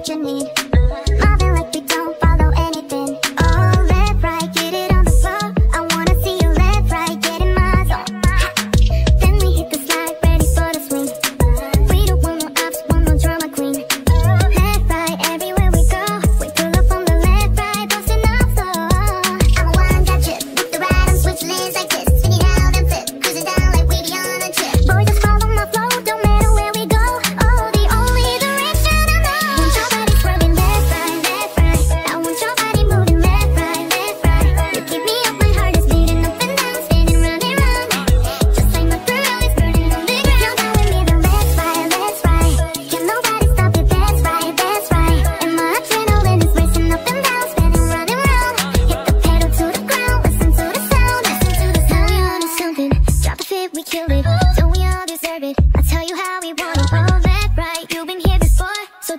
what you need.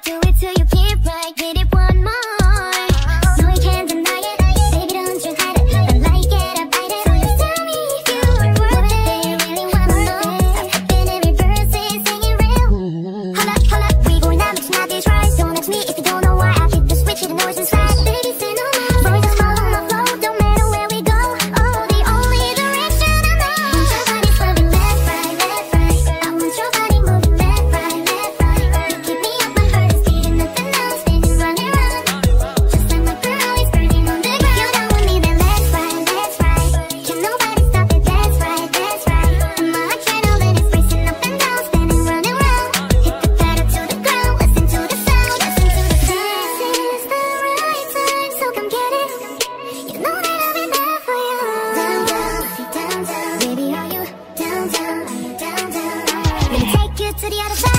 do it to you 釣りあるぜ